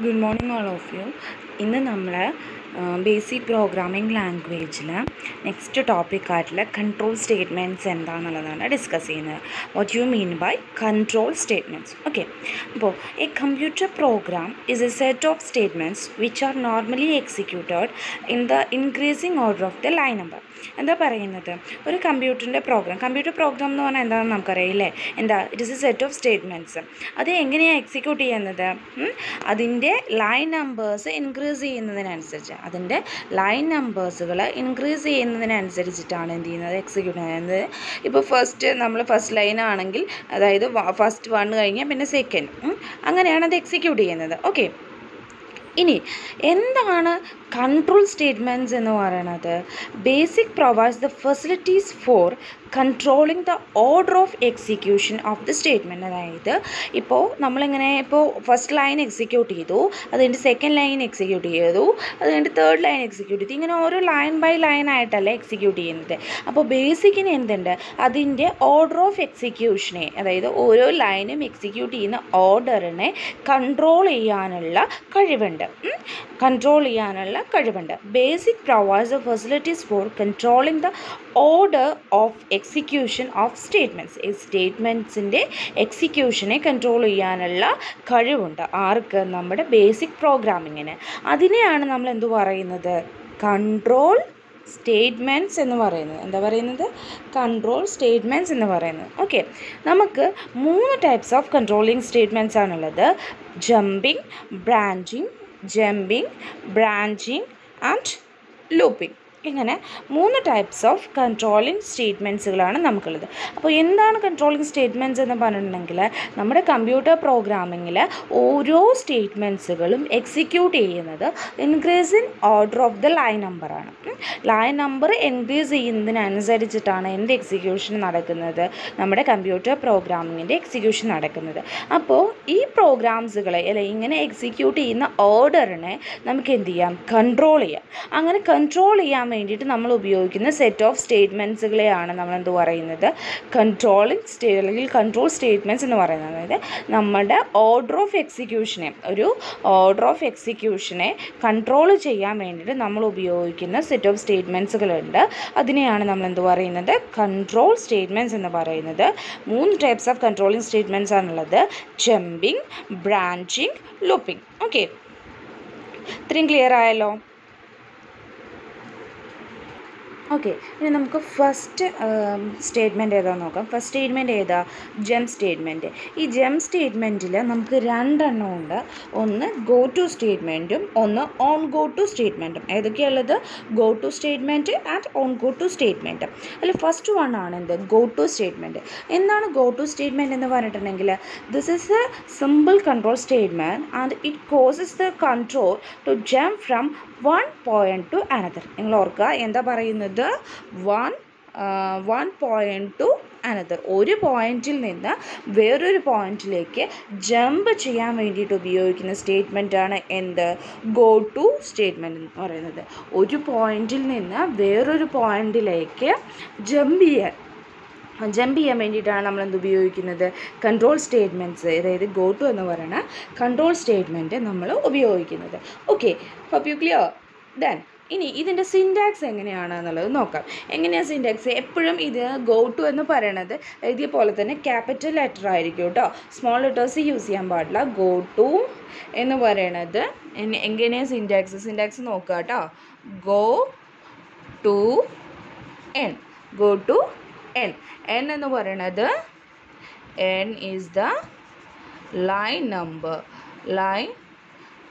Good morning all of you. ഇന്ന് നമ്മൾ basic programming ലാംഗ്വേജിൽ നെക്സ്റ്റ് ടോപ്പിക് ടോപ്പിക്കായിട്ടുള്ള കൺട്രോൾ സ്റ്റേറ്റ്മെന്റ്സ് എന്താണെന്നുള്ളതാണ് ഡിസ്കസ് ചെയ്യുന്നത്. What you mean by control statements okay അപ്പോൾ a computer program is a set of statements which are normally executed in the increasing order of the line number എന്താ പറയുന്നത്? ഒരു കമ്പ്യൂട്ടറിന്റെ programme computer program എന്ന് പറഞ്ഞാൽ എന്താണെന്ന് നമുക്കറിയില്ലേ? എന്താ? It is a set of statements അത് എങ്ങനെയാണ് എക്സിക്യൂട്ട് ചെയ്യുന്നത്? അതിന്റെ ലൈൻ നമ്പേഴ്സ് ഇൻക്രീസ് ചെയ്യുന്നതിനനുസരിച്ച്. അതിന്റെ ലൈൻ നമ്പേഴ്സുകൾ ഇൻക്രീസ് ചെയ്യുന്നതിനനുസരിച്ചിട്ടാണ് എന്ത് ചെയ്യുന്നത്? എക്സിക്യൂട്ട് ചെയ്യുന്നത്. ഇപ്പോൾ ഫസ്റ്റ് നമ്മൾ ഫസ്റ്റ് ലൈൻ ആണെങ്കിൽ അതായത് ഫസ്റ്റ് വൺ കഴിഞ്ഞാൽ പിന്നെ സെക്കൻഡ് അങ്ങനെയാണ് അത് എക്സിക്യൂട്ട് ചെയ്യുന്നത്. ഓക്കെ ഇനി എന്താണ് കൺട്രോൾ സ്റ്റേറ്റ്മെന്റ്സ് എന്ന് പറയുന്നത് basic provides the facilities for controlling the order of execution of the statement അതായത് ഇപ്പോൾ നമ്മളിങ്ങനെ ഇപ്പോൾ ഫസ്റ്റ് ലൈൻ എക്സിക്യൂട്ട് ചെയ്തു അത് കഴിഞ്ഞ് സെക്കൻഡ് ലൈൻ എക്സിക്യൂട്ട് ചെയ്തു അത് കഴിഞ്ഞ് തേർഡ് ലൈൻ എക്സിക്യൂട്ട് ചെയ്തു. ഇങ്ങനെ ഓരോ ലൈൻ ബൈ ലൈൻ ആയിട്ടല്ല എക്സിക്യൂട്ട് ചെയ്യുന്നത്. അപ്പോൾ ബേസിക്കിന് എന്തുണ്ട്? അതിന്റെ ഓർഡർ ഓഫ് എക്സിക്യൂഷനെ അതായത് ഓരോ ലൈനും എക്സിക്യൂട്ട് ചെയ്യുന്ന ഓർഡറിനെ കൺട്രോൾ ചെയ്യാനുള്ള കഴിവുണ്ട്. കൺട്രോൾ ചെയ്യാനുള്ള കഴിവുണ്ട്. Basic provides facilities for controlling the order of execution of statements ഈ സ്റ്റേറ്റ്മെന്റ്സിന്റെ എക്സിക്യൂഷനെ കൺട്രോൾ ചെയ്യാനുള്ള കഴിവുണ്ട്. ആർക്ക്? നമ്മുടെ ബേസിക് പ്രോഗ്രാമിങ്ങിന് അതിനെയാണ് നമ്മൾ എന്തു പറയുന്നത്? കൺട്രോൾ സ്റ്റേറ്റ്മെന്റ്സ് എന്ന് പറയുന്നത്. എന്താ പറയുന്നത്? കൺട്രോൾ സ്റ്റേറ്റ്മെന്റ്സ് എന്ന് പറയുന്നത്. ഓക്കെ നമുക്ക് മൂന്ന് ടൈപ്സ് ഓഫ് കൺട്രോളിങ് സ്റ്റേറ്റ്മെന്റ്സ് ആണുള്ളത്. Jumping branching jumping branching and looping ഇങ്ങനെ മൂന്ന് ടൈപ്സ് ഓഫ് കൺട്രോളിങ് സ്റ്റേറ്റ്മെന്റ്സുകളാണ് നമുക്കുള്ളത്. അപ്പോൾ എന്താണ് കൺട്രോളിങ് സ്റ്റേറ്റ്മെന്റ്സ് എന്ന് പറഞ്ഞിട്ടുണ്ടെങ്കിൽ നമ്മുടെ കമ്പ്യൂട്ടർ പ്രോഗ്രാമിങ്ങിൽ ഓരോ സ്റ്റേറ്റ്മെന്റ്സുകളും എക്സിക്യൂട്ട് ചെയ്യുന്നത് increase in order of the line നമ്പറാണ് ലൈൻ നമ്പർ ഇൻക്രീസ് ചെയ്യുന്നതിനനുസരിച്ചിട്ടാണ് എന്ത് എക്സിക്യൂഷൻ നടക്കുന്നത്? നമ്മുടെ കമ്പ്യൂട്ടർ പ്രോഗ്രാമിങ്ങിന്റെ എക്സിക്യൂഷൻ നടക്കുന്നത്. അപ്പോൾ ഈ പ്രോഗ്രാംസുകളെ അല്ലെ ഇങ്ങനെ എക്സിക്യൂട്ട് ചെയ്യുന്ന ഓർഡറിനെ നമുക്ക് എന്ത് ചെയ്യാം? കൺട്രോൾ ചെയ്യാം. അങ്ങനെ കൺട്രോൾ ചെയ്യാൻ വേണ്ടിയിട്ട് നമ്മൾ ഉപയോഗിക്കുന്ന സെറ്റ് ഓഫ് സ്റ്റേറ്റ്മെന്റ്സുകളെയാണ് നമ്മൾ എന്ത് പറയുന്നത്? കൺട്രോളിങ് സ്റ്റേ അല്ലെങ്കിൽ കൺട്രോൾ സ്റ്റേറ്റ്മെന്റ്സ് എന്ന് പറയുന്നത്. അതായത് നമ്മുടെ ഓർഡർ ഓഫ് എക്സിക്യൂഷനെ ഒരു ഓർഡർ ഓഫ് എക്സിക്യൂഷനെ കൺട്രോൾ ചെയ്യാൻ വേണ്ടിയിട്ട് നമ്മൾ ഉപയോഗിക്കുന്ന സെറ്റ് ഓഫ് സ്റ്റേറ്റ്മെന്റ്സുകളുണ്ട് അതിനെയാണ് നമ്മൾ എന്ത് പറയുന്നത്? കൺട്രോൾ സ്റ്റേറ്റ്മെന്റ്സ് എന്ന് പറയുന്നത്. മൂന്ന് ടൈപ്സ് ഓഫ് കൺട്രോളിങ് സ്റ്റേറ്റ്മെന്റ്സ് ആണുള്ളത്. ജമ്പിങ് ബ്രാഞ്ചിങ് ലൂപ്പിംഗ് ഓക്കെ ഇത്രയും ക്ലിയർ ആയല്ലോ? ഓക്കെ ഇനി നമുക്ക് ഫസ്റ്റ് സ്റ്റേറ്റ്മെന്റ് ഏതാ നോക്കാം. ഫസ്റ്റ് സ്റ്റേറ്റ്മെന്റ് ഏതാ? ജെം സ്റ്റേറ്റ്മെന്റ് ഈ ജെം സ്റ്റേറ്റ്മെന്റിൽ നമുക്ക് രണ്ടെണ്ണം ഉണ്ട്. ഒന്ന് ഗോ ടു സ്റ്റേറ്റ്മെന്റും ഒന്ന് ഓൺ ഗോ ടു സ്റ്റേറ്റ്മെന്റും ഏതൊക്കെയുള്ളത്? Go to statement and on go to statement അതിൽ ഫസ്റ്റ് വൺ ആണ് എന്ത്? ഗോ ടു സ്റ്റേറ്റ്മെന്റ് എന്താണ് ഗോ ടു സ്റ്റേറ്റ്മെന്റ് എന്ന് പറഞ്ഞിട്ടുണ്ടെങ്കിൽ this is a simple control statement and it causes the control to jump from one point to another നിങ്ങൾ ഓർക്കുക എന്താ പറയുന്നത്? One one point to another ഒരു പോയിന്റിൽ നിന്ന് വേറൊരു പോയിന്റിലേക്ക് ജമ്പ് ചെയ്യാൻ വേണ്ടിയിട്ട് ഉപയോഗിക്കുന്ന സ്റ്റേറ്റ്മെന്റാണ് എന്ത്? ഗോ ടു സ്റ്റേറ്റ്മെന്റ് എന്ന് പറയുന്നത്. ഒരു പോയിന്റിൽ നിന്ന് വേറൊരു പോയിന്റിലേക്ക് ജമ്പ് ചെയ്യാൻ ജമ്പ് ചെയ്യാൻ വേണ്ടിയിട്ടാണ് നമ്മൾ എന്ത് ഉപയോഗിക്കുന്നത്? കൺട്രോൾ സ്റ്റേറ്റ്മെന്റ്സ് അതായത് ഗോ ടു എന്ന് പറയുന്ന കൺട്രോൾ സ്റ്റേറ്റ്മെന്റ് നമ്മൾ ഉപയോഗിക്കുന്നത്. Okay hope you clear then ഇനി ഇതിന്റെ സിന്റാക്സ് എങ്ങനെയാണ് എന്നുള്ളത് നോക്കാം. എങ്ങനെയാണ് സിന്റാക്സ് എപ്പോഴും ഇത് ഗോ ടു എന്ന് പറയണത് ഇതേപോലെ പോലെ തന്നെ ക്യാപിറ്റൽ ലെറ്റർ ആയിരിക്കും കേട്ടോ സ്മോൾ ലെറ്റേഴ്സ് യൂസ് ചെയ്യാൻ പാടില്ല. ഗോ ടു എന്ന് പറയണത് എങ്ങനെയാണ് സിന്റാക്സ് സിന്റാക്സ് നോക്കുക കേട്ടോ go to N go to N N എന്ന് പറയണത് N is the line number line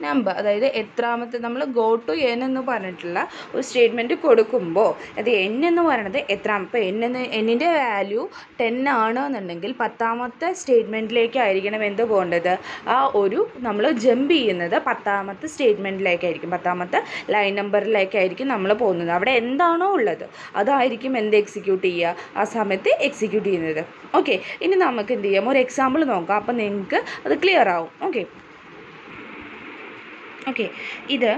number അതായത് എത്രാമത്തെ നമ്മൾ ഗോ ടു എൻ എന്ന് പറഞ്ഞിട്ടുള്ള ഒരു സ്റ്റേറ്റ്മെന്റ് കൊടുക്കുമ്പോൾ അത് എൻ എന്ന് പറയുന്നത് എത്രാം ഇപ്പോൾ എൻ എന്ന് എന്നിന്റെ വാല്യൂ ടെൻ ആണ് എന്നുണ്ടെങ്കിൽ പത്താമത്തെ സ്റ്റേറ്റ്മെന്റിലേക്കായിരിക്കണം എന്ത് പോകേണ്ടത്? ആ ഒരു നമ്മൾ ജമ്പ് ചെയ്യുന്നത് പത്താമത്തെ സ്റ്റേറ്റ്മെന്റിലേക്കായിരിക്കും പത്താമത്തെ ലൈൻ നമ്പറിലേക്കായിരിക്കും നമ്മൾ പോകുന്നത്. അവിടെ എന്താണോ ഉള്ളത് അതായിരിക്കും എന്ത് എക്സിക്യൂട്ട് ചെയ്യുക? ആ സമയത്ത് എക്സിക്യൂട്ട് ചെയ്യുന്നത്. ഓക്കെ ഇനി നമുക്ക് എന്ത് ചെയ്യാം? ഒരു എക്സാമ്പിൾ നോക്കാം. അപ്പോൾ നിങ്ങൾക്ക് അത് ക്ലിയർ ആവും. ഓക്കെ ഓക്കെ ഇത്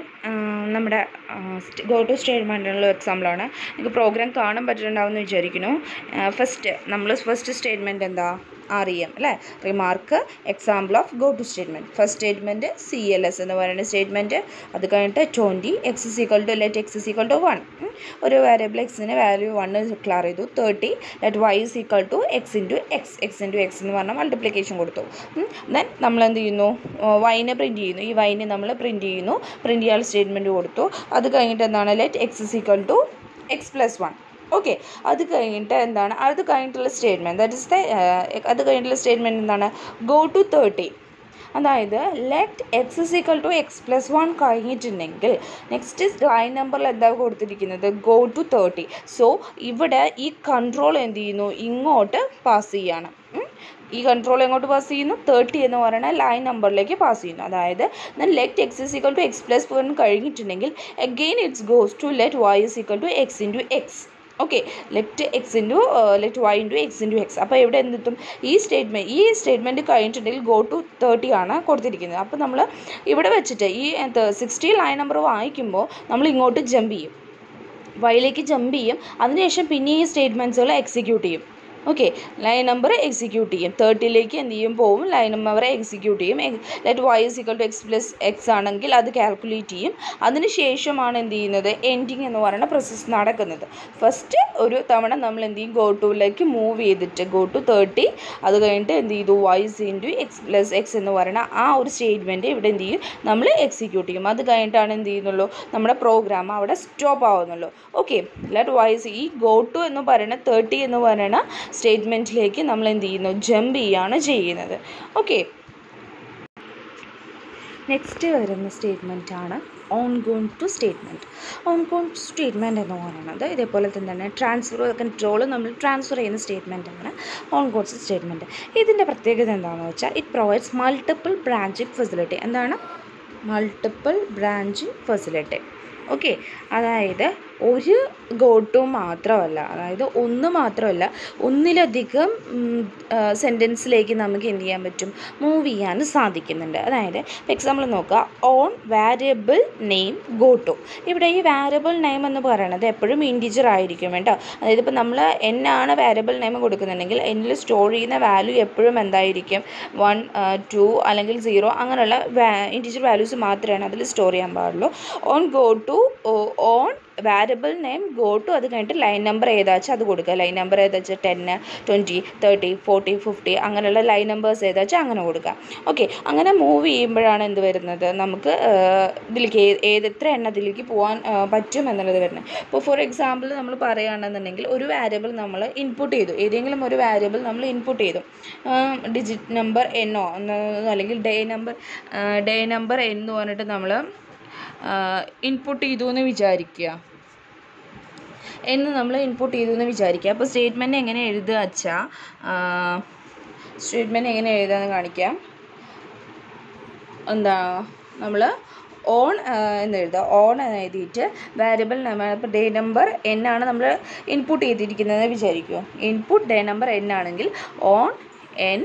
നമ്മുടെ ഗോ ടു സ്റ്റേറ്റ്മെന്റിനുള്ള എക്സാമ്പിളാണ് നിങ്ങൾക്ക് പ്രോഗ്രാം കാണാൻ പറ്റുന്നുണ്ടാവുമെന്ന് വിചാരിക്കുന്നു. ഫസ്റ്റ് നമ്മൾ ഫസ്റ്റ് സ്റ്റേറ്റ്മെന്റ് എന്താ? ആർ ഇ എം അല്ലേ? Remark example of go to statement first statement C L S എന്ന് പറയുന്ന സ്റ്റേറ്റ്മെന്റ് അത് കഴിഞ്ഞിട്ട് twenty X is equal to let X is equal to one ഒരു വേരിയബിൾ എക്സിന് വാല്യൂ വൺ ഡിക്ലെയർ ചെയ്തു. Thirty let Y is equal to X into X X into X എന്ന് പറഞ്ഞാൽ multiplication കൊടുത്തു. ദെൻ നമ്മൾ എന്ത് ചെയ്യുന്നു? വൈനെ പ്രിന്റ് ചെയ്യുന്നു. ഈ വൈനെ നമ്മൾ പ്രിന്റ് ചെയ്യുന്നു. പ്രിന്റ് ചെയ്യാൻ സ്റ്റേറ്റ്മെന്റ് കൊടുത്തു. അത് കഴിഞ്ഞിട്ട് എന്താണ്? Let X is equal to X plus one okay അത് കഴിഞ്ഞിട്ട് എന്താണ്? അത് കഴിഞ്ഞിട്ടുള്ള സ്റ്റേറ്റ്മെന്റ് ദാറ്റ് ഇസ് ദ അത് കഴിഞ്ഞിട്ടുള്ള സ്റ്റേറ്റ്മെന്റ് എന്താണ്? ഗോ ടു തേർട്ടി അതായത് let X is equal to X plus one കഴിഞ്ഞിട്ടുണ്ടെങ്കിൽ നെക്സ്റ്റ് ലൈൻ നമ്പറിൽ എന്താ കൊടുത്തിരിക്കുന്നത്? ഗോ ടു തേർട്ടി സോ ഇവിടെ ഈ കൺട്രോൾ എന്ത് ചെയ്യുന്നു? ഇങ്ങോട്ട് പാസ് ചെയ്യാണ്. ഈ കൺട്രോൾ എങ്ങോട്ട് പാസ് ചെയ്യുന്നു? തേർട്ടി എന്ന് പറയുന്ന ലൈൻ നമ്പറിലേക്ക് പാസ് ചെയ്യുന്നു. അതായത് let X is equal to X plus one കഴിഞ്ഞിട്ടുണ്ടെങ്കിൽ again it's goes to let Y is equal to X into X okay let X into let Y into X into X അപ്പോൾ ഇവിടെ എന്തെത്തും ഈ statement ഈ statement കഴിഞ്ഞിട്ടുണ്ടെങ്കിൽ go to thirty ആണ് കൊടുത്തിരിക്കുന്നത്. അപ്പോൾ നമ്മൾ ഇവിടെ വെച്ചിട്ട് ഈ സിക്സ്റ്റി ലൈൻ നമ്പർ വായിക്കുമ്പോൾ നമ്മൾ ഇങ്ങോട്ട് ജമ്പ് ചെയ്യും. വൈയിലേക്ക് ജമ്പ് ചെയ്യും. അതിനുശേഷം പിന്നെ ഈ സ്റ്റേറ്റ്മെന്റ്സുകൾ എക്സിക്യൂട്ട് ചെയ്യും. ഓക്കെ ലൈൻ നമ്പർ എക്സിക്യൂട്ട് ചെയ്യും. തേർട്ടിയിലേക്ക് എന്ത് ചെയ്യും? പോവും. ലൈൻ നമ്പർ എക്സിക്യൂട്ട് ചെയ്യും. Let Y is equal to X plus X ആണെങ്കിൽ അത് കാൽക്കുലേറ്റ് ചെയ്യും. അതിന് ശേഷമാണ് എന്ത് ചെയ്യുന്നത്? എൻഡിങ് എന്ന് പറയുന്ന പ്രോസസ്സ് നടക്കുന്നത്. ഫസ്റ്റ് ഒരു തവണ നമ്മൾ എന്ത് ചെയ്യും? ഗോ ടുവിലേക്ക് മൂവ് ചെയ്തിട്ട് ഗോ ടു തേർട്ടി അത് കഴിഞ്ഞിട്ട് എന്ത് ചെയ്തു? Y's into X plus X എന്ന് പറയുന്ന ആ ഒരു സ്റ്റേറ്റ്മെന്റ് ഇവിടെ എന്ത് ചെയ്യും? നമ്മൾ എക്സിക്യൂട്ട് ചെയ്യും. അത് കഴിഞ്ഞിട്ടാണ് എന്ത് ചെയ്യുന്നുള്ളൂ? നമ്മുടെ പ്രോഗ്രാം അവിടെ സ്റ്റോപ്പ് ആവുന്നുള്ളൂ. ഓക്കെ ലെറ്റ് വൈസ് ഈ ഗോ ടു എന്ന് പറയുന്ന തേർട്ടി എന്ന് പറയുന്ന സ്റ്റേറ്റ്മെന്റിലേക്ക് നമ്മൾ എന്ത് ചെയ്യുന്നു ജമ്പ് ചെയ്യാണ് ചെയ്യുന്നത്. ഓക്കെ. നെക്സ്റ്റ് വരുന്ന സ്റ്റേറ്റ്മെന്റാണ് on gone to statement on gone to statement എന്ന് പറയുന്നത് ഇതേപോലെ തന്നെ ട്രാൻസ്ഫർ കൺട്രോൾ നമ്മൾ ട്രാൻസ്ഫർ ചെയ്യുന്ന സ്റ്റേറ്റ്മെന്റാണ് ഓൺ ഗോൺ സ്റ്റേറ്റ്മെന്റ് ഇതിന്റെ പ്രത്യേകത എന്താണെന്ന് വെച്ചാൽ it provides multiple branching facility. എന്താണ്? Multiple branching facility. ഓക്കെ. അതായത് ഒരു ഗോട്ടു മാത്രമല്ല അതായത് ഒന്ന് മാത്രമല്ല ഒന്നിലധികം സെന്റൻസിലേക്ക് നമുക്ക് എന്ത് ചെയ്യാൻ പറ്റും? മൂവ് ചെയ്യാൻ സാധിക്കുന്നുണ്ട്. അതായത് എക്സാമ്പിൾ നോക്കുക. ഓൺ വാരിയബിൾ നെയിം ഗോട്ടു ഇവിടെ ഈ വാരിയബിൾ നെയിം എന്ന് പറയുന്നത് എപ്പോഴും ഇൻഡിജർ ആയിരിക്കും കേട്ടോ. അതായത് ഇപ്പോൾ നമ്മൾ എന്നാണ് വാരിയബിൾ നെയിം കൊടുക്കുന്നുണ്ടെങ്കിൽ എന്നിൽ സ്റ്റോർ ചെയ്യുന്ന വാല്യൂ എപ്പോഴും എന്തായിരിക്കും? വൺ ടു അല്ലെങ്കിൽ സീറോ അങ്ങനെയുള്ള ഇൻഡിജർ വാല്യൂസ് മാത്രമാണ് അതിൽ സ്റ്റോർ ചെയ്യാൻ പാടുള്ളൂ. On go to on variable name go to അത് കഴിഞ്ഞിട്ട് ലൈൻ നമ്പർ ഏതാ വെച്ചാൽ അത് കൊടുക്കുക. ലൈൻ നമ്പർ ഏതാ വെച്ചാൽ ടെന്ന് ട്വന്റി തേർട്ടി ഫോർട്ടി ഫിഫ്റ്റി അങ്ങനെയുള്ള ലൈൻ നമ്പേഴ്സ് ഏതാ വെച്ചാൽ അങ്ങനെ കൊടുക്കുക. ഓക്കെ അങ്ങനെ മൂവ് ചെയ്യുമ്പോഴാണ് എന്ത് വരുന്നത്? നമുക്ക് ഇതിലേക്ക് ഏത് എത്ര എണ്ണത്തിലേക്ക് പോകാൻ പറ്റും എന്നുള്ളത് വരുന്നത്. ഇപ്പോൾ ഫോർ എക്സാമ്പിൾ നമ്മൾ പറയുകയാണെന്നുണ്ടെങ്കിൽ ഒരു വാരിയബിൾ നമ്മൾ ഇൻപുട്ട് ചെയ്തു. ഏതെങ്കിലും ഒരു വാരിയബിൾ നമ്മൾ ഇൻപുട്ട് ചെയ്തു. ഡിജിറ്റ് നമ്പർ എന്നോ അല്ലെങ്കിൽ ഡേ നമ്പർ ഡേ നമ്പർ എന്ന് പറഞ്ഞിട്ട് നമ്മൾ ഇൻപുട്ട് ചെയ്തു എന്ന് വിചാരിക്കുക എന്ന് നമ്മൾ ഇൻപുട്ട് ചെയ്തു എന്ന് വിചാരിക്കുക അപ്പോൾ സ്റ്റേറ്റ്മെന്റ് എങ്ങനെ എഴുതുക വെച്ചാൽ സ്റ്റേറ്റ്മെന്റ് എങ്ങനെ എഴുതാമെന്ന് കാണിക്കാം എന്താ നമ്മൾ ഓൺ എന്ന് എഴുതുക ഓൺ എന്ന് എഴുതിയിട്ട് വാരിയബിൾ നമ്പർ ഇപ്പോൾ ഡേ നമ്പർ ആണ് നമ്മൾ ഇൻപുട്ട് ചെയ്തിരിക്കുന്നതെന്ന് വിചാരിക്കുക ഇൻപുട്ട് ഡേ നമ്പർ ആണെങ്കിൽ ഓൺ എൻ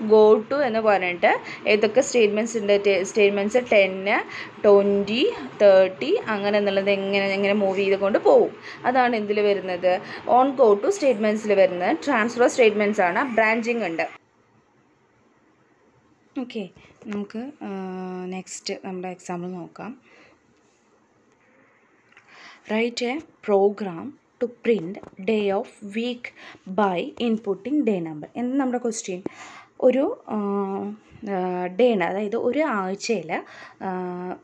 ഗോ ടു എന്ന് പറഞ്ഞിട്ട് ഏതൊക്കെ സ്റ്റേറ്റ്മെന്റ്സ് ഉണ്ട് സ്റ്റേറ്റ്മെന്റ്സ് ടെന്ന് ട്വന്റി തേർട്ടി അങ്ങനെ എന്നുള്ളത് എങ്ങനെ എങ്ങനെ മൂവ് ചെയ്തുകൊണ്ട് പോകും. അതാണ് ഇതിൽ വരുന്നത്. ഓൺ ഗോ ടു സ്റ്റേറ്റ്മെന്റ്സിൽ വരുന്നത്. ട്രാൻസ്ഫർ സ്റ്റേറ്റ്മെന്റ്സ് ആണ്. ബ്രാഞ്ചിങ് ഉണ്ട്. ഓക്കെ നമുക്ക് നെക്സ്റ്റ് നമ്മുടെ എക്സാമ്പിൾ നോക്കാം. Write a program to print day of week by inputting day number എന്ന് നമ്മുടെ ക്വസ്റ്റ്യൻ ഒരു ഡേണ് അതായത് ഒരു ആഴ്ചയിൽ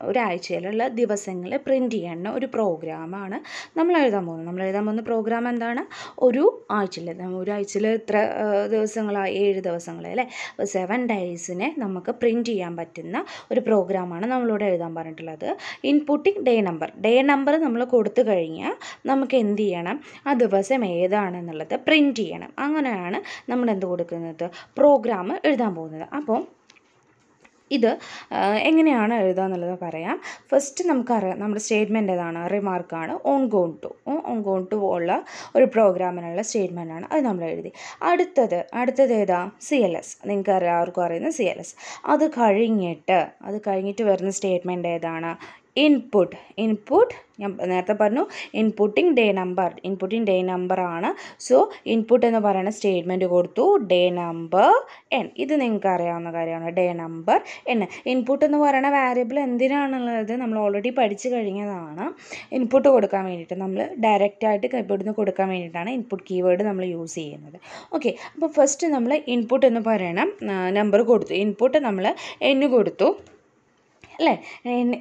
ഒരാഴ്ചയിലുള്ള ദിവസങ്ങൾ പ്രിന്റ് ചെയ്യുന്ന ഒരു പ്രോഗ്രാമാണ് നമ്മൾ എഴുതാൻ പോകുന്നത്. നമ്മൾ എഴുതാൻ പോകുന്ന പ്രോഗ്രാം എന്താണ്? ഒരു ആഴ്ചയിൽ ഒരാഴ്ചയിൽ എത്ര ദിവസങ്ങളായി? ഏഴ് ദിവസങ്ങൾ അല്ലേ? അപ്പോൾ സെവൻ ഡേയ്സിനെ നമുക്ക് പ്രിന്റ് ചെയ്യാൻ പറ്റുന്ന ഒരു പ്രോഗ്രാമാണ് നമ്മളിവിടെ എഴുതാൻ പറഞ്ഞിട്ടുള്ളത്. Inputting day number day number നമ്മൾ കൊടുത്തു കഴിഞ്ഞാൽ നമുക്ക് എന്ത് ചെയ്യണം? ആ ദിവസം ഏതാണെന്നുള്ളത് പ്രിന്റ് ചെയ്യണം. അങ്ങനെയാണ് നമ്മൾ എന്ത് കൊടുക്കുന്നത്? പ്രോഗ്രാം എഴുതാൻ പോകുന്നത്. അപ്പോൾ ഇത് എങ്ങനെയാണ് എഴുതുക എന്നുള്ളത് പറയാം. ഫസ്റ്റ് നമുക്കറിയാം നമ്മുടെ സ്റ്റേറ്റ്മെന്റ് ഏതാണ്? റിമാർക്കാണ് on gone to on gone to ഉള്ള ഒരു പ്രോഗ്രാമിനുള്ള സ്റ്റേറ്റ്മെന്റാണ് അത് നമ്മൾ എഴുതി. അടുത്തത് അടുത്തത് ഏതാ? സി എൽ എസ് നിങ്ങൾക്ക് എല്ലാവർക്കും അറിയുന്ന സി എൽ എസ് അത് കഴിഞ്ഞിട്ട് അത് കഴിഞ്ഞിട്ട് വരുന്ന സ്റ്റേറ്റ്മെന്റ് ഏതാണ്? ഇൻപുട്ട് ഇൻപുട്ട് ഞാൻ നേരത്തെ പറഞ്ഞു inputting day number inputting day number ആണ്. സോ ഇൻപുട്ട് എന്ന് പറയുന്ന സ്റ്റേറ്റ്മെന്റ് കൊടുത്തു. ഡേ നമ്പർ എൻ ഇത് നിങ്ങൾക്ക് അറിയാവുന്ന കാര്യമാണ്. ഡേ നമ്പർ എൻ ഇൻപുട്ട് എന്ന് പറയുന്ന വാരിയബിൾ എന്തിനാണുള്ളത്? നമ്മൾ ഓൾറെഡി പഠിച്ചു കഴിഞ്ഞതാണ്. ഇൻപുട്ട് കൊടുക്കാൻ വേണ്ടിയിട്ട് നമ്മൾ ഡയറക്റ്റായിട്ട് കീബോർഡിൽ കൊടുക്കാൻ വേണ്ടിയിട്ടാണ് ഇൻപുട്ട് കീവേഡ് നമ്മൾ യൂസ് ചെയ്യുന്നത്. ഓക്കെ അപ്പോൾ ഫസ്റ്റ് നമ്മൾ ഇൻപുട്ട് എന്ന് പറയണം. നമ്പർ കൊടുത്തു. ഇൻപുട്ട് നമ്മൾ എന്ന് കൊടുത്തു. അല്ലേ?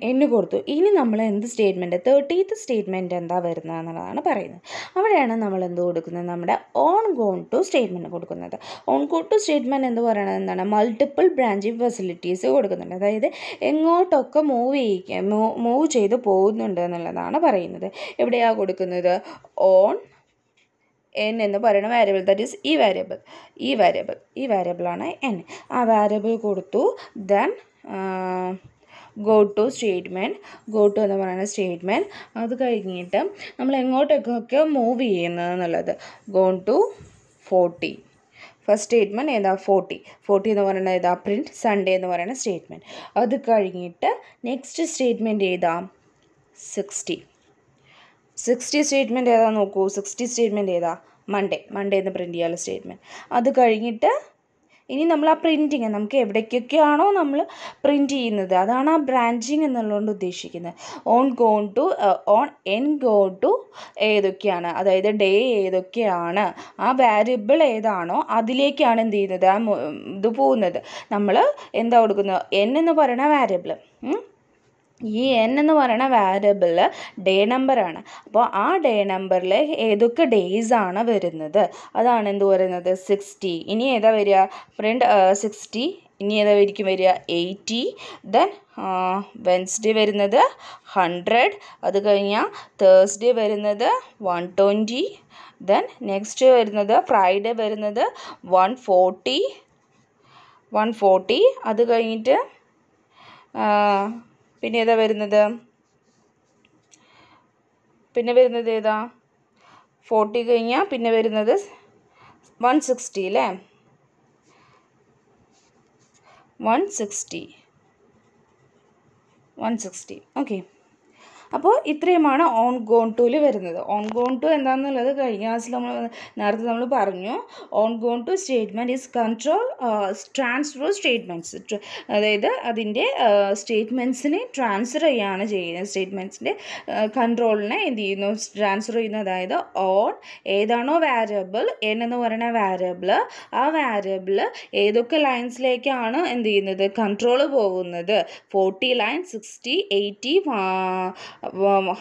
എന്നു കൊടുത്തു. ഇനി നമ്മൾ എന്ത് സ്റ്റേറ്റ്മെന്റ് തേർട്ടീത്ത് സ്റ്റേറ്റ്മെന്റ് എന്താ വരുന്നത് എന്നുള്ളതാണ് പറയുന്നത്. അവിടെയാണ് നമ്മൾ എന്ത് കൊടുക്കുന്നത്? നമ്മുടെ ഓൺ ഗോൺ ടു സ്റ്റേറ്റ്മെന്റ് കൊടുക്കുന്നത്. ഓൺ ഗോൺ ടു സ്റ്റേറ്റ്മെന്റ് എന്ന് പറയുന്നത് എന്താണ്? മൾട്ടിപ്പിൾ ബ്രാഞ്ചിങ് ഫെസിലിറ്റീസ് കൊടുക്കുന്നുണ്ട്. അതായത് എങ്ങോട്ടൊക്കെ മൂവ് ചെയ്യിക്കുക മൂവ് ചെയ്ത് പോകുന്നുണ്ട് എന്നുള്ളതാണ് പറയുന്നത്. എവിടെയാണ് കൊടുക്കുന്നത്? ഓൺ എൻ എന്ന് പറയുന്ന വാരിയബിൾ ദാറ്റ് ഈസ് ഈ വാരിയബിൾ ഈ വാരിയബിൾ ഈ വാരിയബിളാണ് എൻ ആ വാരിയബിൾ കൊടുത്തു. Then go to statement go to എന്ന് പറയുന്ന സ്റ്റേറ്റ്മെന്റ് അത് കഴിഞ്ഞിട്ട് നമ്മൾ എങ്ങോട്ടൊക്കെ മൂവ് ചെയ്യുന്നത് എന്നുള്ളത് gone to forty first statement ഏതാ? ഫോർട്ടി ഫോർട്ടി എന്ന് പറയുന്നത് ഏതാ? പ്രിന്റ് സൺഡേ എന്ന് പറയുന്ന സ്റ്റേറ്റ്മെന്റ് അത് കഴിഞ്ഞിട്ട് നെക്സ്റ്റ് സ്റ്റേറ്റ്മെന്റ് ഏതാ? സിക്സ്റ്റി സിക്സ്റ്റി സ്റ്റേറ്റ്മെന്റ് ഏതാ നോക്കൂ? സിക്സ്റ്റി സ്റ്റേറ്റ്മെന്റ് ഏതാ? മൺഡേ മൺഡേ എന്ന് പ്രിന്റ് ചെയ്യാനുള്ള സ്റ്റേറ്റ്മെന്റ് അത് കഴിഞ്ഞിട്ട് ഇനി നമ്മൾ ആ പ്രിന്റിങ് നമുക്ക് എവിടേക്കൊക്കെയാണോ നമ്മൾ പ്രിന്റ് ചെയ്യുന്നത് അതാണ് ആ ബ്രാഞ്ചിങ് എന്നുള്ളതുകൊണ്ട് ഉദ്ദേശിക്കുന്നത്. On gone to on N go to ഏതൊക്കെയാണ്? അതായത് ഡേ ഏതൊക്കെയാണ്? ആ വാരിയബിൾ ഏതാണോ അതിലേക്കാണ് എന്ത് ചെയ്യുന്നത്? ആ ഇത് പോകുന്നത്. നമ്മൾ എന്താ കൊടുക്കുന്നത് എൻ എന്ന് പറയുന്ന വാരിയബിൾ ഈ എൻ എന്ന് പറയുന്ന വേരിയബിൾ ഡേ നമ്പറാണ് അപ്പോൾ ആ ഡേ നമ്പറിൽ ഏതൊക്കെ ഡേയ്സ് ആണ് വരുന്നത്? അതാണ് എന്ത് പറയുന്നത്? സിക്സ്റ്റി ഇനി ഏതാ വരിക? ഫ്രണ്ട് സിക്സ്റ്റി ഇനി ഏതാ വരിക്കും വരിക? എയ്റ്റി ദെൻ വെൻസ്ഡേ വരുന്നത് ഹൺഡ്രഡ് അത് കഴിഞ്ഞാൽ തേഴ്സ്ഡേ വരുന്നത് വൺ ട്വന്റി ദെൻ നെക്സ്റ്റ് വരുന്നത് ഫ്രൈഡേ വരുന്നത് വൺ ഫോർട്ടി വൺ ഫോർട്ടി അത് കഴിഞ്ഞിട്ട് പിന്നെ ഏതാ വരുന്നത്? പിന്നെ വരുന്നത് ഏതാ? ഫോർട്ടി കഴിഞ്ഞാൽ പിന്നെ വരുന്നത് വൺ സിക്സ്റ്റി അല്ലേ? One sixty one sixty okay അപ്പോൾ ഇത്രയുമാണ് ഓൺ ഗോൺ ടൂൽ വരുന്നത്. ഓൺ ഗോൺ ടു എന്താണെന്നുള്ളത് കഴിഞ്ഞ ക്ലാസ്സിൽ നമ്മൾ നേരത്തെ നമ്മൾ പറഞ്ഞു. On gone to statement is control transfer statements അതായത് അതിന്റെ സ്റ്റേറ്റ്മെന്റ്സിനെ ട്രാൻസ്ഫർ ചെയ്യുകയാണ് ചെയ്യുന്നത്. സ്റ്റേറ്റ്മെന്റ്സിന്റെ കൺട്രോളിനെ എന്ത് ചെയ്യുന്നു? ട്രാൻസ്ഫർ ചെയ്യുന്നു. അതായത് ഓൺ ഏതാണോ വാരിയബിൾ എൻ എന്ന് പറയുന്ന വാരിയബിൾ ആ വാരിയബിൾ ഏതൊക്കെ ലൈൻസിലേക്കാണ് എന്ത് ചെയ്യുന്നത്? കൺട്രോൾ പോകുന്നത്. Forty line sixty eighty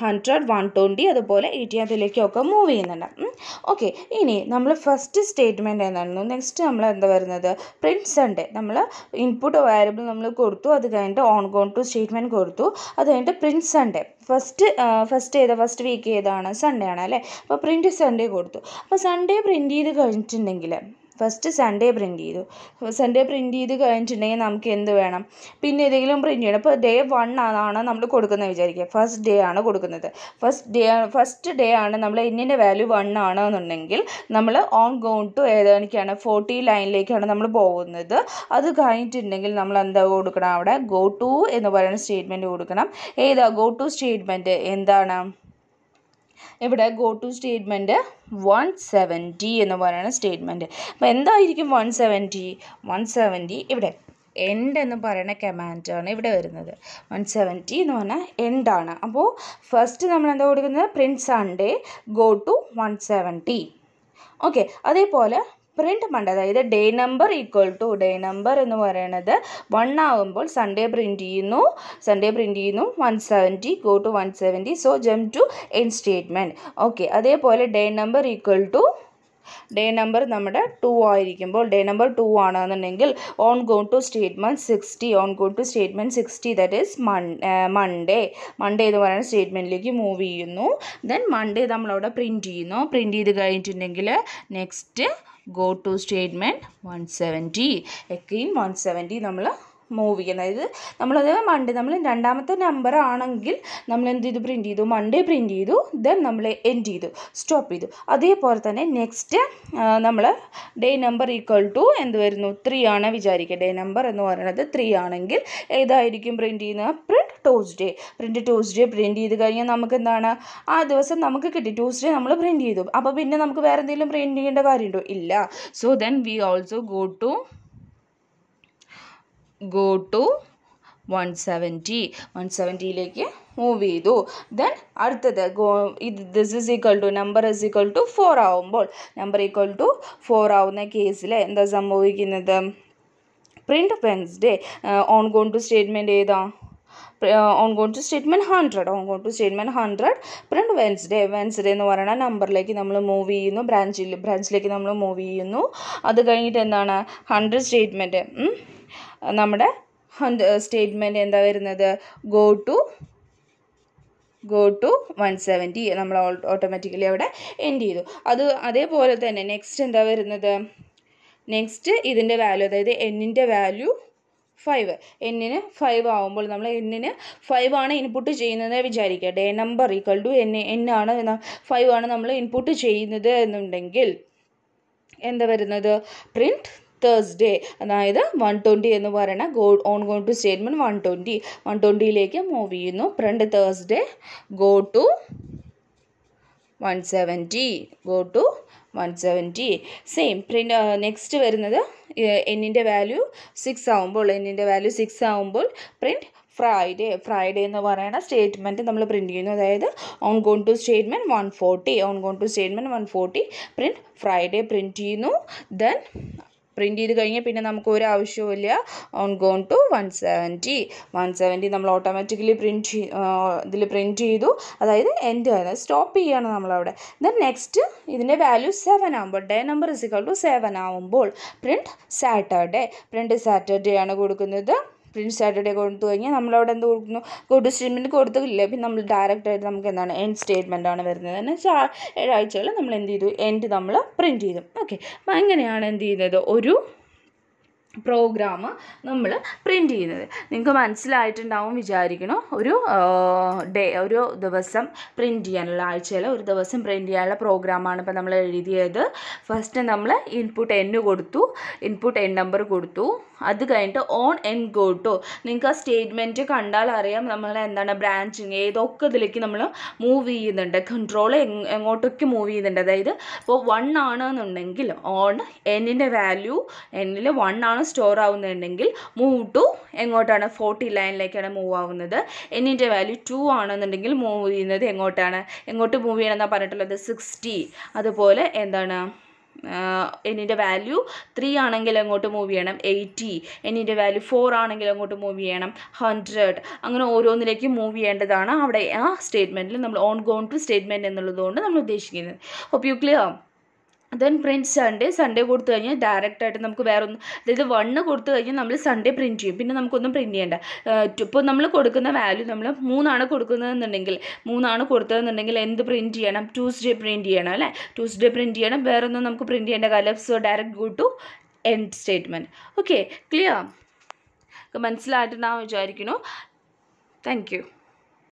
hundred one twenty അതുപോലെ എയ്റ്റി അതിലേക്കൊക്കെ മൂവ് ചെയ്യുന്നുണ്ട്. ഓക്കെ ഇനി നമ്മൾ ഫസ്റ്റ് സ്റ്റേറ്റ്മെന്റ് എന്തായിരുന്നു നെക്സ്റ്റ് നമ്മൾ എന്താ വരുന്നത്? പ്രിന്റ് സൺഡേ നമ്മൾ ഇൻപുട്ട് വാരിയബിൾ നമ്മൾ കൊടുത്തു അത് കഴിഞ്ഞിട്ട് ഓൺ ഗോൺ ടു സ്റ്റേറ്റ്മെന്റ് കൊടുത്തു അത് കഴിഞ്ഞിട്ട് പ്രിന്റ് സൺഡേ ഫസ്റ്റ് ഫസ്റ്റ് ഏതാ? ഫസ്റ്റ് വീക്ക് ഏതാണ്? സൺഡേ ആണ് അല്ലേ? അപ്പോൾ പ്രിന്റ് സൺഡേ കൊടുത്തു. അപ്പോൾ സൺഡേ പ്രിന്റ് ചെയ്ത് കഴിഞ്ഞിട്ടുണ്ടെങ്കിൽ ഫസ്റ്റ് സൺഡേ പ്രിന്റ് ചെയ്തു. സൺഡേ പ്രിന്റ് ചെയ്ത് കഴിഞ്ഞിട്ടുണ്ടെങ്കിൽ നമുക്ക് എന്ത് വേണം? പിന്നെ ഏതെങ്കിലും പ്രിന്റ് ചെയ്യണം. ഇപ്പോൾ ഡേ വൺ ആണ് നമ്മൾ കൊടുക്കുന്നത് വിചാരിക്കുക. ഫസ്റ്റ് ഡേ ആണ് കൊടുക്കുന്നത്. ഫസ്റ്റ് ഡേ ഫസ്റ്റ് ഡേ ആണ് നമ്മൾ എന്നിന്റെ വാല്യൂ വൺ ആണെന്നുണ്ടെങ്കിൽ നമ്മൾ ഓൺ ഗോൺ ടു ഏതാണിക്കാണ്? ഫോർട്ടി ലൈനിലേക്കാണ് നമ്മൾ പോകുന്നത്. അത് കഴിഞ്ഞിട്ടുണ്ടെങ്കിൽ നമ്മൾ എന്താ കൊടുക്കണം അവിടെ? ഗോ ടു എന്ന് പറയുന്ന സ്റ്റേറ്റ്മെന്റ് കൊടുക്കണം. ഏതാ? ഗോ ടു സ്റ്റേറ്റ്മെന്റ് എന്താണ്? ഇവിടെ go to statement one seventy എന്ന് പറയുന്ന സ്റ്റേറ്റ്മെന്റ് അപ്പോൾ എന്തായിരിക്കും വൺ സെവന്റി വൺ സെവന്റി ഇവിടെ എൻഡ് എന്ന് പറയുന്ന കമാൻഡാണ് ഇവിടെ വരുന്നത്. വൺ സെവന്റി എന്ന് പറഞ്ഞാൽ എൻഡാണ് അപ്പോൾ ഫസ്റ്റ് നമ്മൾ എന്താ കൊടുക്കുന്നത്? Print Sunday go to one seventy okay അതേപോലെ പ്രിന്റ് മൺഡേ അതായത് day number equal to day number എന്ന് പറയുന്നത് വൺ ആകുമ്പോൾ സൺഡേ പ്രിന്റ് ചെയ്യുന്നു. സൺഡേ പ്രിന്റ് ചെയ്യുന്നു. One seventy go to one seventy so jump to end statement okay അതേപോലെ day number equal to day number നമ്മുടെ two ആയിരിക്കുമ്പോൾ day number two ആണെന്നുണ്ടെങ്കിൽ on go to statement sixty on go to statement sixty that is Monday Monday Monday എന്ന് പറയുന്ന സ്റ്റേറ്റ്മെന്റിലേക്ക് move ചെയ്യുന്നു. Then Monday നമ്മളവിടെ print ചെയ്യുന്നു. പ്രിന്റ് ചെയ്ത് കഴിഞ്ഞിട്ടുണ്ടെങ്കിൽ next go to statement one seventy again one seventy നമ്മൾ മൂവ് ചെയ്യുന്നത്. അതായത് നമ്മളത് മൺഡേ നമ്മൾ രണ്ടാമത്തെ നമ്പർ ആണെങ്കിൽ നമ്മൾ എന്ത് ചെയ്തു? പ്രിന്റ് ചെയ്തു. മൺഡേ പ്രിന്റ് ചെയ്തു. ദെൻ നമ്മൾ എൻഡ് ചെയ്തു. സ്റ്റോപ്പ് ചെയ്തു. അതേപോലെ തന്നെ നെക്സ്റ്റ് നമ്മൾ ഡേ നമ്പർ ഈക്വൽ ടു എന്ത് വരുന്നു? ത്രീ ആണ് വിചാരിക്കുക. ഡേ നമ്പർ എന്ന് പറയുന്നത് ത്രീ ആണെങ്കിൽ ഏതായിരിക്കും പ്രിന്റ് ചെയ്യുന്നത്? Print Tuesday print Tuesday print ചെയ്ത് കഴിഞ്ഞാൽ നമുക്ക് എന്താണ്? ആ ദിവസം നമുക്ക് കിട്ടി. ട്യൂസ്ഡേ നമ്മൾ പ്രിന്റ് ചെയ്തു. അപ്പോൾ പിന്നെ നമുക്ക് വേറെ എന്തെങ്കിലും പ്രിന്റ് ചെയ്യേണ്ട കാര്യമുണ്ടോ? ഇല്ല. So then we also go to go to one seventy one സെവന്റിയിലേക്ക് move ചെയ്തു. ദെൻ അടുത്തത് ഗോ ഇത് this is equal to number is equal to four ആവുമ്പോൾ നമ്പർ ഈക്വൽ ടു ഫോർ ആവുന്ന കേസിൽ എന്താ സംഭവിക്കുന്നത്? Print Wednesday on gone to statement ഏതാ? On gone to statement hundred on gone to statement hundred print Wednesday Wednesday എന്ന് പറയുന്ന നമ്പറിലേക്ക് നമ്മൾ മൂവ് ചെയ്യുന്നു. ബ്രാഞ്ചിൽ ബ്രാഞ്ചിലേക്ക് നമ്മൾ മൂവ് ചെയ്യുന്നു. അത് കഴിഞ്ഞിട്ട് എന്താണ്? ഹൺഡ്രഡ് സ്റ്റേറ്റ്മെന്റ് നമ്മുടെ സ്റ്റേറ്റ്മെന്റ് എന്താ വരുന്നത്? Go to go to one seventy നമ്മൾ ഓട്ടോമാറ്റിക്കലി അവിടെ എൻഡ് ചെയ്തു. അത് അതേപോലെ തന്നെ നെക്സ്റ്റ് എന്താ വരുന്നത്? നെക്സ്റ്റ് ഇതിന്റെ വാല്യൂ അതായത് എന്നിന്റെ വാല്യൂ ഫൈവ് എന്നിന് ഫൈവ് ആവുമ്പോൾ നമ്മൾ എന്നിന് ഫൈവ് ആണ് ഇൻപുട്ട് ചെയ്യുന്നത് വിചാരിക്കുക. Day number equal to N N ആണ് ഫൈവ് ആണ് നമ്മൾ ഇൻപുട്ട് ചെയ്യുന്നത് എന്നുണ്ടെങ്കിൽ എന്താ വരുന്നത്? പ്രിന്റ് തേഴ്സ്ഡേ അതായത് വൺ ട്വന്റി എന്ന് പറയുന്ന go on go to statement one twenty one ട്വന്റിയിലേക്ക് move ചെയ്യുന്നു. Print Thursday go to one seventy go to one seventy same print next വരുന്നത് എന്നിന്റെ വാല്യൂ സിക്സ് ആവുമ്പോൾ എന്നിന്റെ വാല്യൂ സിക്സ് ആവുമ്പോൾ പ്രിന്റ് ഫ്രൈഡേ ഫ്രൈഡേ എന്ന് പറയുന്ന സ്റ്റേറ്റ്മെന്റ് നമ്മൾ പ്രിന്റ് ചെയ്യുന്നു. അതായത് on gone to statement one forty on gone to statement one forty print Friday print ചെയ്യുന്നു. ദെൻ പ്രിന്റ് ചെയ്ത് കഴിഞ്ഞാൽ പിന്നെ നമുക്ക് ഒരു ആവശ്യവുമില്ല on gone to one seventy one seventy നമ്മൾ ഓട്ടോമാറ്റിക്കലി പ്രിന്റ് ഇതിൽ പ്രിന്റ് ചെയ്തു. അതായത് എൻഡ് അതായത് സ്റ്റോപ്പ് ചെയ്യാണ് നമ്മളവിടെ. ദെൻ നെക്സ്റ്റ് ഇതിന്റെ വാല്യൂ സെവൻ ആകുമ്പോൾ day number is equal to seven ആവുമ്പോൾ പ്രിന്റ് സാറ്റർഡേ പ്രിന്റ് സാറ്റർഡേ ആണ് കൊടുക്കുന്നത്. പ്രിന്റ് സാറ്റർഡേ കൊടുത്തു കഴിഞ്ഞാൽ നമ്മളവിടെ എന്ത് കൊടുക്കുന്നു? ഗുഡ് സ്റ്റേറ്റ്മെന്റ് കൊടുത്തില്ല പിന്നെ നമ്മൾ ഡയറക്റ്റായിട്ട് നമുക്ക് എന്താണ് എൻഡ് സ്റ്റേറ്റ്മെന്റ് ആണ് വരുന്നത്. എന്ന് വെച്ചാൽ ഏഴാഴ്ചകൾ നമ്മൾ എന്ത് ചെയ്തു? എൻഡ് നമ്മൾ പ്രിന്റ് ചെയ്തു. ഓക്കെ അപ്പം അങ്ങനെയാണ് എന്ത് ചെയ്യുന്നത്? ഒരു പ്രോഗ്രാം നമ്മൾ പ്രിന്റ് ചെയ്യുന്നത്. നിങ്ങൾക്ക് മനസ്സിലായിട്ടുണ്ടാവും വിചാരിക്കണം ഒരു ഡേ ഒരു ദിവസം പ്രിന്റ് ചെയ്യാനുള്ള ആഴ്ചയിൽ ഒരു ദിവസം പ്രിന്റ് ചെയ്യാനുള്ള പ്രോഗ്രാമാണ് ഇപ്പോൾ നമ്മൾ എഴുതിയത്. ഫസ്റ്റ് നമ്മൾ ഇൻപുട്ട് എൻ കൊടുത്തു. ഇൻപുട്ട് എൻ നമ്പർ കൊടുത്തു. അത് കഴിഞ്ഞിട്ട് ഓൺ എൻ ഗോ ടു നിങ്ങൾക്ക് ആ സ്റ്റേറ്റ്മെന്റ് കണ്ടാൽ അറിയാം നമ്മൾ എന്താണ് ബ്രാഞ്ചിങ് ഏതൊക്കെ ഇതിലേക്ക് നമ്മൾ മൂവ് ചെയ്യുന്നുണ്ട്. കൺട്രോൾ എങ്ങോട്ടൊക്കെ മൂവ് ചെയ്യുന്നുണ്ട്. അതായത് ഇപ്പോൾ വൺ ആണെന്നുണ്ടെങ്കിൽ ഓൺ എന്നിന്റെ വാല്യൂ എന്നിൽ വൺ ആണ് സ്റ്റോർ ആവുന്നുണ്ടെങ്കിൽ മൂവ് ടു എങ്ങോട്ടാണ്? ഫോർട്ടി ലൈനിലേക്കാണ് മൂവ് ആവുന്നത്. എന്നിന്റെ വാല്യൂ ടു ആണെന്നുണ്ടെങ്കിൽ മൂവ് ചെയ്യുന്നത് എങ്ങോട്ടാണ്? എങ്ങോട്ട് മൂവ് ചെയ്യണമെന്നാണ് പറഞ്ഞിട്ടുള്ളത് സിക്സ്റ്റി അതുപോലെ എന്താണ്? എന്നിന്റെ വാല്യൂ ത്രീ ആണെങ്കിൽ എങ്ങോട്ട് മൂവ് ചെയ്യണം? എയ്റ്റി എന്നിന്റെ വാല്യൂ ഫോർ ആണെങ്കിൽ എങ്ങോട്ട് മൂവ് ചെയ്യണം? ഹൺഡ്രഡ് അങ്ങനെ ഓരോന്നിലേക്ക് മൂവ് ചെയ്യേണ്ടതാണ്. അവിടെ ആ സ്റ്റേറ്റ്മെന്റിൽ നമ്മൾ ഓൺ ഗോൺ ടു സ്റ്റേറ്റ്മെന്റ് എന്നുള്ളതുകൊണ്ട് നമ്മൾ ഉദ്ദേശിക്കുന്നത്. Hope you clear then print Sunday Sunday കൊടുത്തു കഴിഞ്ഞാൽ ഡയറക്റ്റ് ആയിട്ട് നമുക്ക് വേറെ ഒന്നും അതായത് വണ്ണ് കൊടുത്തു കഴിഞ്ഞാൽ നമ്മൾ സൺഡേ പ്രിന്റ് ചെയ്യും. പിന്നെ നമുക്കൊന്നും പ്രിന്റ് ചെയ്യേണ്ട. ഇപ്പോൾ നമ്മൾ കൊടുക്കുന്ന വാല്യൂ നമ്മൾ മൂന്നാണ് കൊടുക്കുന്നതെന്നുണ്ടെങ്കിൽ മൂന്നാണ് കൊടുത്തതെന്നുണ്ടെങ്കിൽ എന്ത് പ്രിന്റ് ചെയ്യണം? ട്യൂസ്ഡേ പ്രിന്റ് ചെയ്യണം അല്ലേ? ട്യൂസ്ഡേ പ്രിന്റ് ചെയ്യണം. വേറെ ഒന്നും നമുക്ക് പ്രിന്റ് ചെയ്യേണ്ട കാലം. So direct go to end statement okay clear മനസ്സിലായിട്ടുണ്ടാവും വിചാരിക്കുന്നു. Thank you